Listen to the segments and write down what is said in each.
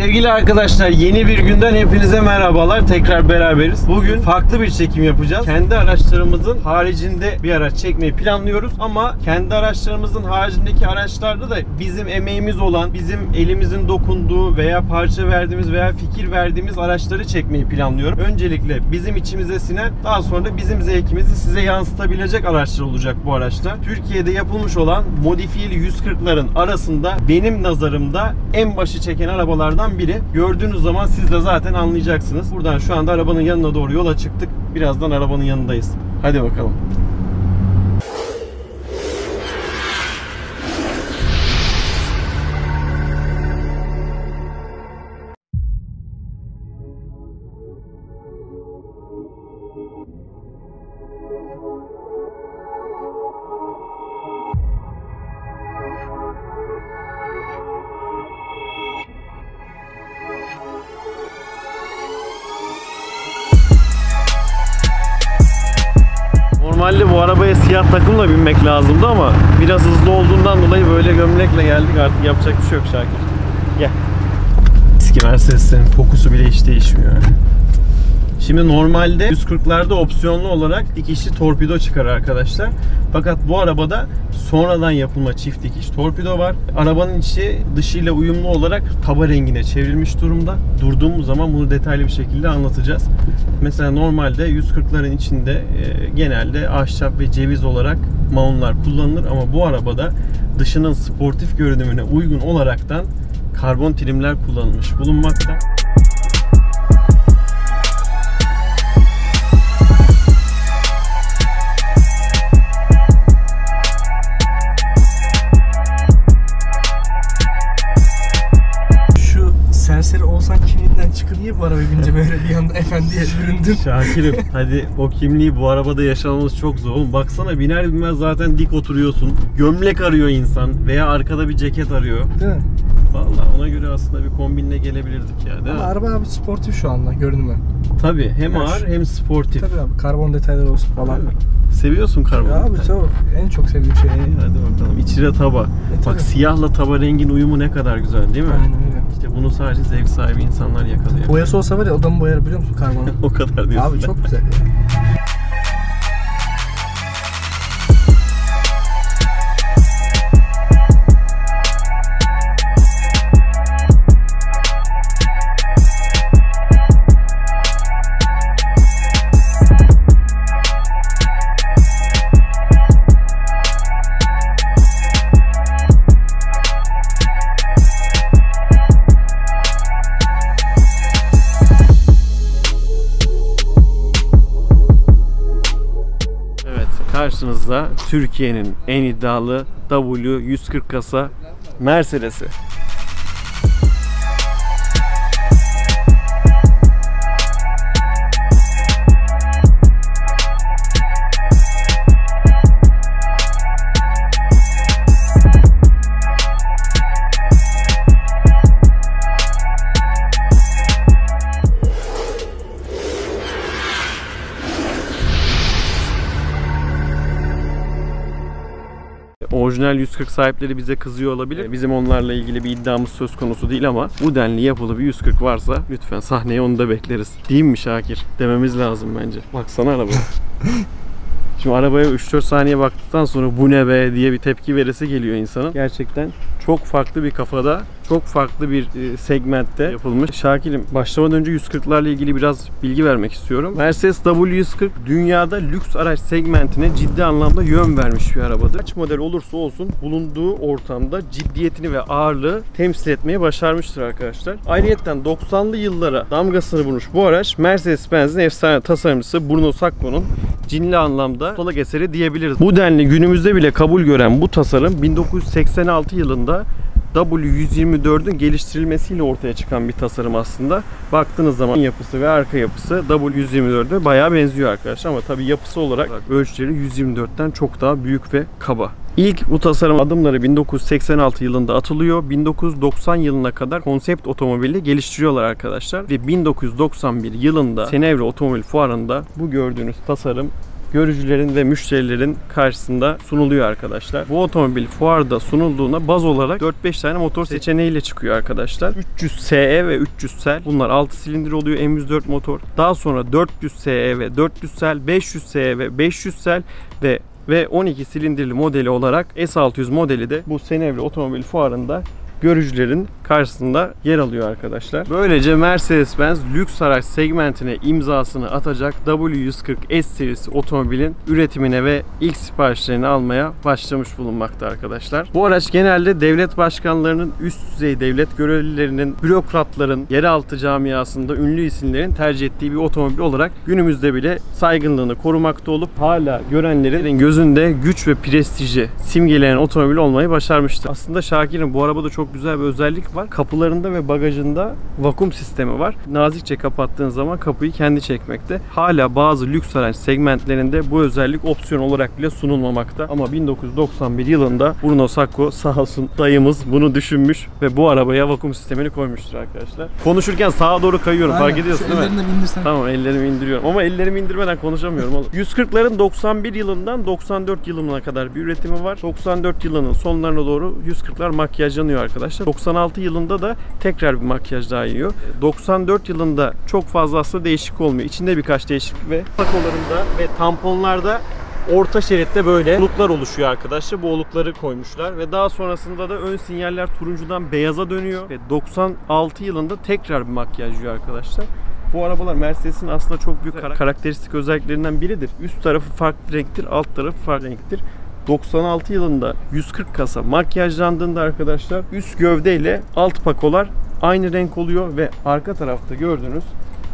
Sevgili arkadaşlar yeni bir günden hepinize merhabalar. Tekrar beraberiz. Bugün farklı bir çekim yapacağız. Kendi araçlarımızın haricinde bir araç çekmeyi planlıyoruz ama kendi araçlarımızın haricindeki araçlarda da bizim emeğimiz olan, bizim elimizin dokunduğu veya parça verdiğimiz veya fikir verdiğimiz araçları çekmeyi planlıyorum. Öncelikle bizim içimize sinen, daha sonra da bizim zevkimizi size yansıtabilecek araçlar olacak bu araçlar. Türkiye'de yapılmış olan modifiyeli 140'ların arasında benim nazarımda en başı çeken arabalardan biri. Gördüğünüz zaman siz de zaten anlayacaksınız. Buradan şu anda arabanın yanına doğru yola çıktık. Birazdan arabanın yanındayız. Hadi bakalım. Normalde bu arabaya siyah takımla binmek lazımdı ama biraz hızlı olduğundan dolayı böyle gömlekle geldik artık yapacak bir şey yok Şakir. Gel. Eski Mercedes'lerin kokusu bile hiç değişmiyor. Şimdi normalde 140'larda opsiyonlu olarak dikişli torpido çıkar arkadaşlar. Fakat bu arabada sonradan yapılma çift dikiş torpido var. Arabanın içi dışıyla uyumlu olarak taba rengine çevrilmiş durumda. Durduğumuz zaman bunu detaylı bir şekilde anlatacağız. Mesela normalde 140'ların içinde e, genelde ahşap ve ceviz olarak maunlar kullanılır ama bu arabada dışının sportif görünümüne uygun olaraktan karbon trimler kullanılmış bulunmakta. Büründün? Şakir'im hadi o kimliği bu arabada yaşamamız çok zor. Oğlum baksana biner binmez zaten dik oturuyorsun. Gömlek arıyor insan veya arkada bir ceket arıyor. Değil mi? Vallahi ona göre aslında bir kombinle gelebilirdik ya değil Ama mi? araba abi sportif şu anda görünümü. Tabii hem Ya ağır şu- hem sportif. Tabii abi karbon detayları olsun falan. Seviyorsun karbon. Ya abi çok en çok sevdiğim şey. Hadi bakalım. İçine taba. E, tabii. Bak siyahla taba rengin uyumu ne kadar güzel değil mi? Aynen öyle. İşte bunu sadece zevk sahibi insanlar yakalıyor. Boyası olsa var ya odamı boyar biliyor musun karbonu? o kadar diyorsun. abi çok güzel ya. Türkiye'nin en iddialı W140 kasa Mercedes'i. Orijinal 140 sahipleri bize kızıyor olabilir. Bizim onlarla ilgili bir iddiamız söz konusu değil ama bu denli yapılı bir 140 varsa lütfen sahneye onu da bekleriz. Değil mi Şakir? Dememiz lazım bence. Baksana arabaya. Şimdi arabaya 3-4 saniye baktıktan sonra bu ne be diye bir tepki veresi geliyor insanın. Gerçekten çok farklı bir kafada, çok farklı bir e, segmentte yapılmış. Şakir'im başlamadan önce 140'larla ilgili biraz bilgi vermek istiyorum. Mercedes W140 dünyada lüks araç segmentine ciddi anlamda yön vermiş bir arabadır. Kaç model olursa olsun bulunduğu ortamda ciddiyetini ve ağırlığı temsil etmeyi başarmıştır arkadaşlar. Ayrıyeten 90'lı yıllara damgasını vurmuş bu araç Mercedes-Benz'in efsane tasarımcısı Bruno Sacco'nun cinli anlamda ustalık eseri diyebiliriz. Bu denli günümüzde bile kabul gören bu tasarım 1986 yılında W124'ün geliştirilmesiyle ortaya çıkan bir tasarım aslında. Baktığınız zaman yapısı ve arka yapısı W124'e bayağı benziyor arkadaşlar ama tabii yapısı olarak ölçüleri 124'ten çok daha büyük ve kaba. İlk bu tasarım adımları 1986 yılında atılıyor. 1990 yılına kadar konsept otomobili geliştiriyorlar arkadaşlar. Ve 1991 yılında Cenevre Otomobil Fuarı'nda bu gördüğünüz tasarım görücülerin ve müşterilerin karşısında sunuluyor arkadaşlar. Bu otomobil fuarda sunulduğuna baz olarak 4-5 tane motor seçeneğiyle çıkıyor arkadaşlar. 300 SE ve 300 SEL. Bunlar 6 silindir oluyor M104 motor. Daha sonra 400 SE ve 400 SEL, 500 SE ve 500 SEL ve ve 12 silindirli modeli olarak S600 modeli de bu Senevri Otomobil Fuarı'nda görücülerin karşısında yer alıyor arkadaşlar. Böylece Mercedes-Benz lüks araç segmentine imzasını atacak W140 S serisi otomobilin üretimine ve ilk siparişlerini almaya başlamış bulunmakta arkadaşlar. Bu araç genelde devlet başkanlarının, üst düzey devlet görevlilerinin, bürokratların, yeraltı camiasında ünlü isimlerin tercih ettiği bir otomobil olarak günümüzde bile saygınlığını korumakta olup hala görenlerin gözünde güç ve prestiji simgeleyen otomobil olmayı başarmıştır. Aslında Şakir'in bu arabada çok güzel bir özellik var. Kapılarında ve bagajında vakum sistemi var. Nazikçe kapattığın zaman kapıyı kendi çekmekte. Hala bazı lüks araç segmentlerinde bu özellik opsiyon olarak bile sunulmamakta. Ama 1991 yılında Bruno Sacco sağ olsun dayımız bunu düşünmüş ve bu arabaya vakum sistemini koymuştur arkadaşlar. Konuşurken sağa doğru kayıyorum. Fark Aynen. ediyorsun Şu değil mi? Tamam ellerimi indiriyorum ama ellerimi indirmeden konuşamıyorum oğlum. 140'ların 91 yılından 94 yılına kadar bir üretimi var. 94 yılının sonlarına doğru 140'lar makyajlanıyor arkadaşlar. 96 yılında da tekrar bir makyaj daha yiyor. 94 yılında çok fazla aslında değişik olmuyor. İçinde birkaç değişiklik ve takolarında ve tamponlarda orta şeritte böyle oluklar oluşuyor arkadaşlar. Bu olukları koymuşlar ve daha sonrasında da ön sinyaller turuncudan beyaza dönüyor ve 96 yılında tekrar bir makyaj yiyor arkadaşlar. Bu arabalar Mercedes'in aslında çok büyük kara- karakteristik özelliklerinden biridir. Üst tarafı farklı renktir, alt tarafı farklı renktir. 96 yılında 140 kasa makyajlandığında arkadaşlar üst gövde ile alt pakolar aynı renk oluyor ve arka tarafta gördüğünüz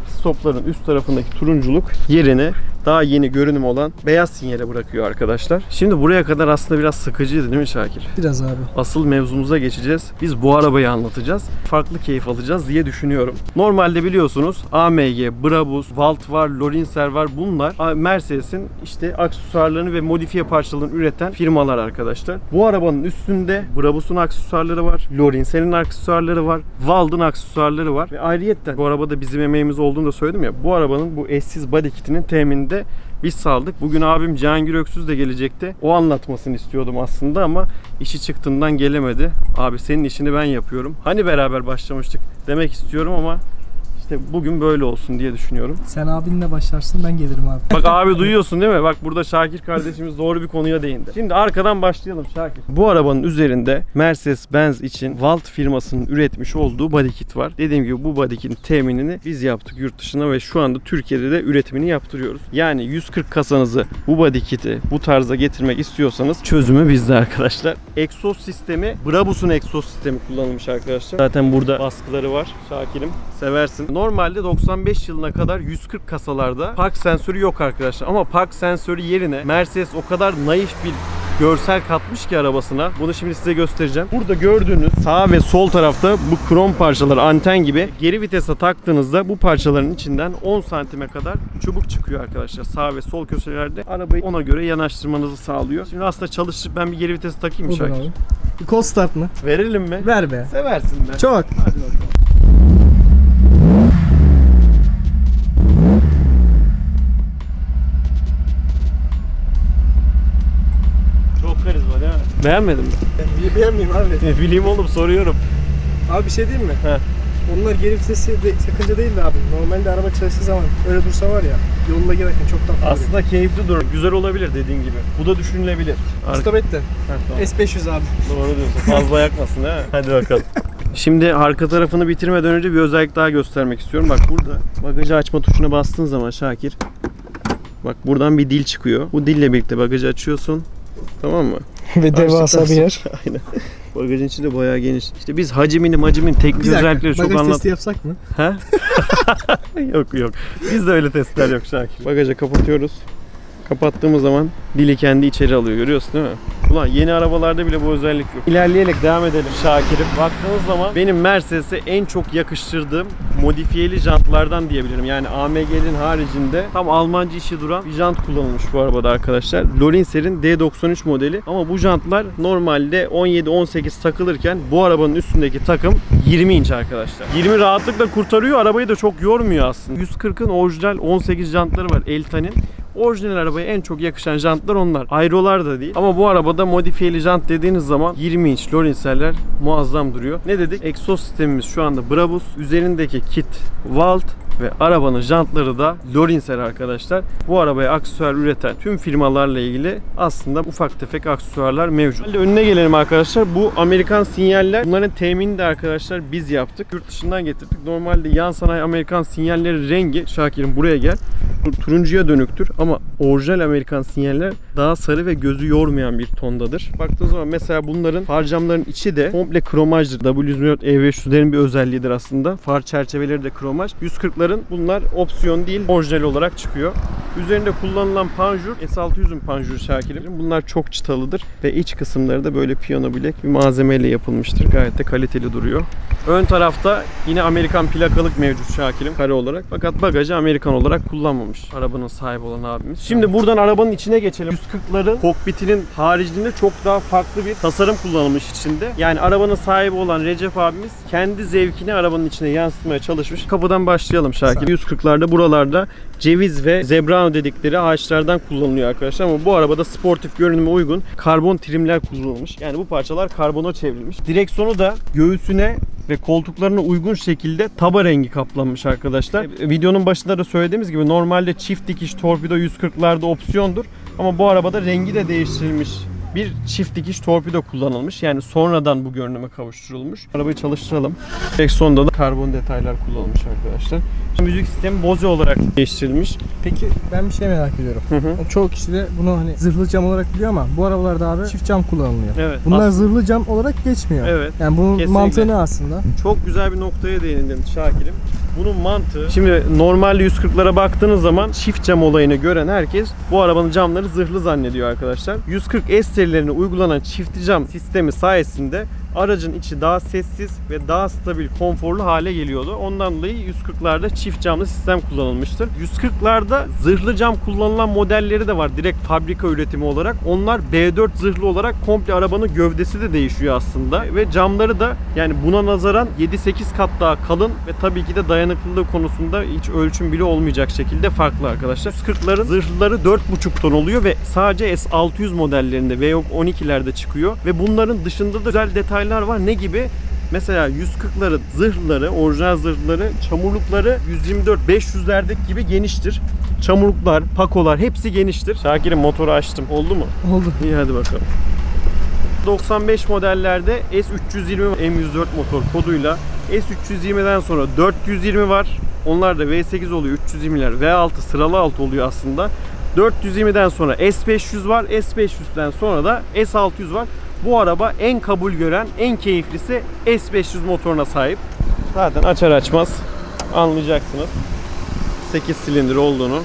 stopların üst tarafındaki turunculuk yerini daha yeni görünüm olan beyaz sinyale bırakıyor arkadaşlar. Şimdi buraya kadar aslında biraz sıkıcıydı değil mi Şakir? Biraz abi. Asıl mevzumuza geçeceğiz. Biz bu arabayı anlatacağız. Farklı keyif alacağız diye düşünüyorum. Normalde biliyorsunuz AMG, Brabus, Valt var, Lorinser var. Bunlar Mercedes'in işte aksesuarlarını ve modifiye parçalarını üreten firmalar arkadaşlar. Bu arabanın üstünde Brabus'un aksesuarları var. Lorinser'in aksesuarları var. Vald'ın aksesuarları var. Ve ayrıyetten bu arabada bizim emeğimiz olduğunu da söyledim ya. Bu arabanın bu eşsiz body kitinin temininde biz saldık. Bugün abim Cihangir Öksüz de gelecekti. O anlatmasını istiyordum aslında ama işi çıktığından gelemedi. Abi senin işini ben yapıyorum. Hani beraber başlamıştık demek istiyorum ama işte bugün böyle olsun diye düşünüyorum. Sen abinle başlarsın ben gelirim abi. Bak abi duyuyorsun değil mi? Bak burada Şakir kardeşimiz doğru bir konuya değindi. Şimdi arkadan başlayalım Şakir. Bu arabanın üzerinde Mercedes-Benz için Walt firmasının üretmiş olduğu body kit var. Dediğim gibi bu body kit'in teminini biz yaptık yurt dışına ve şu anda Türkiye'de de üretimini yaptırıyoruz. Yani 140 kasanızı bu body kit'i bu tarza getirmek istiyorsanız çözümü bizde arkadaşlar. Egzoz sistemi Brabus'un egzoz sistemi kullanılmış arkadaşlar. Zaten burada baskıları var. Şakir'im seversin. Normalde 95 yılına kadar 140 kasalarda park sensörü yok arkadaşlar. Ama park sensörü yerine Mercedes o kadar naif bir görsel katmış ki arabasına. Bunu şimdi size göstereceğim. Burada gördüğünüz sağ ve sol tarafta bu krom parçalar anten gibi geri vitese taktığınızda bu parçaların içinden 10 santime kadar çubuk çıkıyor arkadaşlar. Sağ ve sol köşelerde arabayı ona göre yanaştırmanızı sağlıyor. Şimdi aslında çalıştırıp ben bir geri vitesi takayım mı Şakir? kol start mı? Verelim mi? Ver be. Seversin be. Çok. Hadi bakalım. Çok karizma değil mi? Beğenmedin mi? Bir beğenmeyeyim abi. Ne bileyim oğlum soruyorum. Abi bir şey diyeyim mi? He. Onlar geri vitesi de, sakınca değil de abi. Normalde araba çalıştığı zaman öyle dursa var ya yolunda gelirken çok tatlı oluyor. Aslında keyifli durur. Güzel olabilir dediğin gibi. Bu da düşünülebilir. Stop et de. Heh, tamam. S500 abi. Doğru diyorsun. Fazla yakmasın ha. Hadi bakalım. Şimdi arka tarafını bitirmeden önce bir özellik daha göstermek istiyorum. Bak burada bagajı açma tuşuna bastığın zaman Şakir Bak buradan bir dil çıkıyor. Bu dille birlikte bagajı açıyorsun. Tamam mı? Ve devasa bir yer. Aynen. Bagajın içi de bayağı geniş. İşte biz hacimini macimini teknik dakika. özellikleri çok Bagaj anlat. testi yapsak mı? Ha? yok yok. Bizde öyle testler yok Şakir. Bagajı kapatıyoruz. Kapattığımız zaman dili kendi içeri alıyor. Görüyorsun değil mi? Ulan yeni arabalarda bile bu özellik yok. İlerleyerek devam edelim Şakir'im. Baktığınız zaman benim Mercedes'e en çok yakıştırdığım modifiyeli jantlardan diyebilirim. Yani AMG'nin haricinde tam Almancı işi duran bir jant kullanılmış bu arabada arkadaşlar. Lorinser'in D93 modeli. Ama bu jantlar normalde 17-18 takılırken bu arabanın üstündeki takım 20 inç arkadaşlar. 20 rahatlıkla kurtarıyor. Arabayı da çok yormuyor aslında. 140'ın orijinal 18 jantları var Eltan'in. Orijinal arabaya en çok yakışan jantlar onlar. Aerolar da değil. Ama bu arabada modifiyeli jant dediğiniz zaman 20 inç Lorenzel'ler muazzam duruyor. Ne dedik? Egzoz sistemimiz şu anda Brabus. Üzerindeki kit Walt ve arabanın jantları da Lorenzel arkadaşlar. Bu arabaya aksesuar üreten tüm firmalarla ilgili aslında ufak tefek aksesuarlar mevcut. Şimdi önüne gelelim arkadaşlar. Bu Amerikan sinyaller. Bunların teminini de arkadaşlar biz yaptık. Yurt dışından getirdik. Normalde yan sanayi Amerikan sinyalleri rengi Şakir'im buraya gel. Turuncuya dönüktür ama orijinal Amerikan sinyaller daha sarı ve gözü yormayan bir tondadır. Baktığınız zaman mesela bunların far camların içi de komple kromajdır. W104 E500'lerin bir özelliğidir aslında. Far çerçeveleri de kromaj. 140'ların bunlar opsiyon değil orijinal olarak çıkıyor. Üzerinde kullanılan panjur S600'ün panjuru Şakir'im. Bunlar çok çıtalıdır ve iç kısımları da böyle piyano bilek bir malzemeyle yapılmıştır. Gayet de kaliteli duruyor. Ön tarafta yine Amerikan plakalık mevcut Şakir'im kare olarak. Fakat bagajı Amerikan olarak kullanmamış arabanın sahibi olan abimiz. Şimdi buradan arabanın içine geçelim. 140'ların kokpitinin haricinde çok daha farklı bir tasarım kullanılmış içinde. Yani arabanın sahibi olan Recep abimiz kendi zevkini arabanın içine yansıtmaya çalışmış. Kapıdan başlayalım Şakir. 140'larda buralarda ceviz ve zebrano dedikleri ağaçlardan kullanılıyor arkadaşlar ama bu arabada sportif görünüme uygun karbon trimler kullanılmış. Yani bu parçalar karbona çevrilmiş. Direksiyonu da göğsüne ve koltuklarına uygun şekilde taba rengi kaplanmış arkadaşlar. E, Videonun başında da söylediğimiz gibi normalde çift dikiş torpido 140'larda opsiyondur. Ama bu arabada rengi de değiştirilmiş. Bir çift dikiş torpido kullanılmış. Yani sonradan bu görünüme kavuşturulmuş. Arabayı çalıştıralım. Direksiyonda da karbon detaylar kullanılmış arkadaşlar. Müzik sistemi Bose olarak değiştirilmiş. Peki ben bir şey merak ediyorum. Hı hı. Çoğu kişi de bunu hani zırhlı cam olarak biliyor ama bu arabalarda abi çift cam kullanılıyor. Evet. Bunlar aslında zırhlı cam olarak geçmiyor. Evet. Yani bunun Kesinlikle. mantığı ne aslında? Çok güzel bir noktaya değindin Şakir'im. Bunun mantığı... Şimdi normalde 140'lara baktığınız zaman çift cam olayını gören herkes bu arabanın camları zırhlı zannediyor arkadaşlar. 140 S serilerine uygulanan çift cam sistemi sayesinde aracın içi daha sessiz ve daha stabil, konforlu hale geliyordu. Ondan dolayı 140'larda çift camlı sistem kullanılmıştır. 140'larda zırhlı cam kullanılan modelleri de var direkt fabrika üretimi olarak. Onlar B4 zırhlı olarak komple arabanın gövdesi de değişiyor aslında. Ve camları da yani buna nazaran 7-8 kat daha kalın ve tabii ki de dayanıklılığı konusunda hiç ölçüm bile olmayacak şekilde farklı arkadaşlar. 140'ların zırhlıları 4,5 ton oluyor ve sadece S600 modellerinde ve yok 12'lerde çıkıyor. Ve bunların dışında da güzel detaylar var. Ne gibi? Mesela 140'ların zırhları, orijinal zırhları, çamurlukları 124-500'lerdeki gibi geniştir. Çamurluklar, pakolar hepsi geniştir. Şakir'in motoru açtım. Oldu mu? Oldu. İyi hadi bakalım. 95 modellerde S320 M104 motor koduyla S320'den sonra 420 var. Onlar da V8 oluyor. 320'ler V6 sıralı alt oluyor aslında. 420'den sonra S500 var. S500'den sonra da S600 var. Bu araba en kabul gören, en keyiflisi S500 motoruna sahip. Zaten açar açmaz anlayacaksınız 8 silindir olduğunu.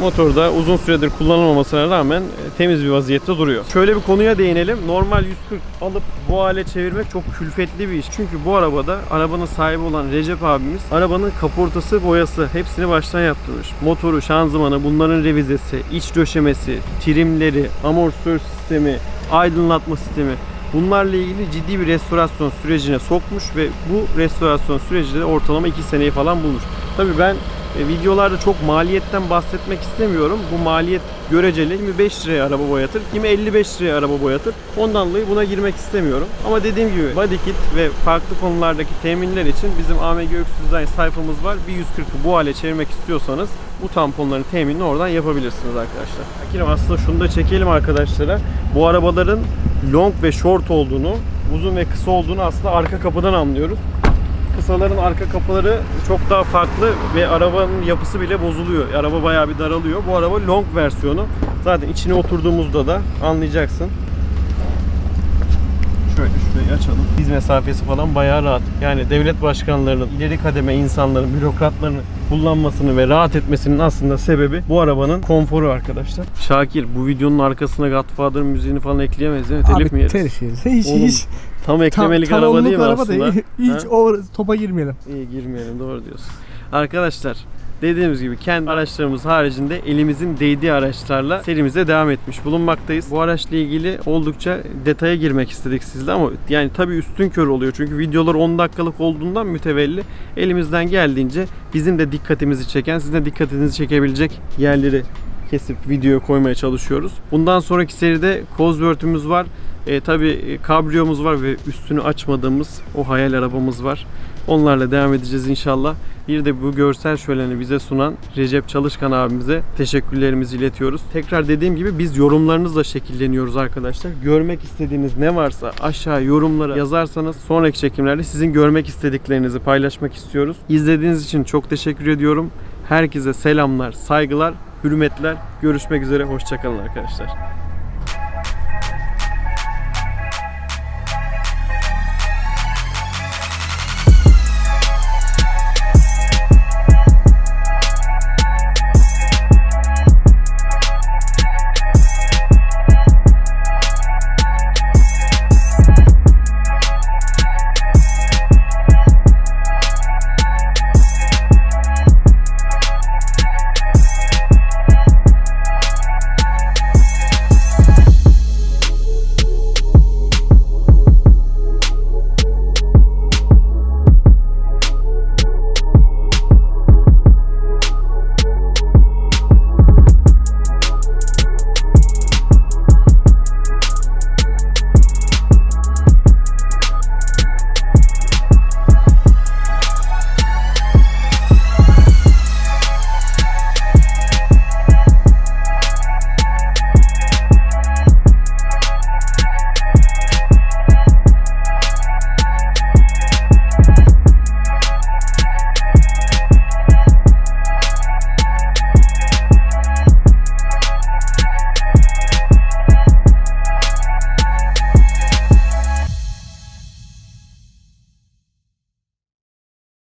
Motorda uzun süredir kullanılmamasına rağmen e, temiz bir vaziyette duruyor. Şöyle bir konuya değinelim. Normal 140 alıp bu hale çevirmek çok külfetli bir iş. Çünkü bu arabada arabanın sahibi olan Recep abimiz arabanın kaportası, boyası hepsini baştan yaptırmış. Motoru, şanzımanı, bunların revizesi, iç döşemesi, trimleri, amortisör sistemi, aydınlatma sistemi Bunlarla ilgili ciddi bir restorasyon sürecine sokmuş ve bu restorasyon süreci de ortalama 2 seneyi falan bulmuş. Tabii ben e, videolarda çok maliyetten bahsetmek istemiyorum. Bu maliyet göreceli. Kimi 5 liraya araba boyatır, kimi 55 liraya araba boyatır. Ondan dolayı buna girmek istemiyorum. Ama dediğim gibi body kit ve farklı konulardaki teminler için bizim AMG Öksüz Design sayfamız var. Bir 140'ı bu hale çevirmek istiyorsanız bu tamponların teminini oradan yapabilirsiniz arkadaşlar. Hakirim aslında şunu da çekelim arkadaşlara. Bu arabaların long ve short olduğunu, uzun ve kısa olduğunu aslında arka kapıdan anlıyoruz kısaların arka kapıları çok daha farklı ve arabanın yapısı bile bozuluyor. Araba bayağı bir daralıyor. Bu araba long versiyonu. Zaten içine oturduğumuzda da anlayacaksın. Şurayı açalım. Diz mesafesi falan bayağı rahat. Yani devlet başkanlarının, ileri kademe insanların, bürokratların kullanmasını ve rahat etmesinin aslında sebebi bu arabanın konforu arkadaşlar. Şakir bu videonun arkasına Godfather müziğini falan ekleyemeyiz değil mi? Telif mi yeriz? telif yeriz. Hiç Oğlum, hiç. Tam eklemelik tam araba onluk değil mi araba aslında? değil. Hiç Ha? o topa girmeyelim. İyi girmeyelim doğru diyorsun. Arkadaşlar dediğimiz gibi kendi araçlarımız haricinde elimizin değdiği araçlarla serimize devam etmiş bulunmaktayız. Bu araçla ilgili oldukça detaya girmek istedik sizle ama yani tabii üstün kör oluyor. Çünkü videolar 10 dakikalık olduğundan mütevelli elimizden geldiğince bizim de dikkatimizi çeken, sizin de dikkatinizi çekebilecek yerleri kesip videoya koymaya çalışıyoruz. Bundan sonraki seride Cosworth'ümüz var. E, tabii kabriyomuz var ve üstünü açmadığımız o hayal arabamız var. Onlarla devam edeceğiz inşallah. Bir de bu görsel şöleni bize sunan Recep Çalışkan abimize teşekkürlerimizi iletiyoruz. Tekrar dediğim gibi biz yorumlarınızla şekilleniyoruz arkadaşlar. Görmek istediğiniz ne varsa aşağı yorumlara yazarsanız sonraki çekimlerde sizin görmek istediklerinizi paylaşmak istiyoruz. İzlediğiniz için çok teşekkür ediyorum. Herkese selamlar, saygılar, hürmetler. Görüşmek üzere, hoşçakalın arkadaşlar.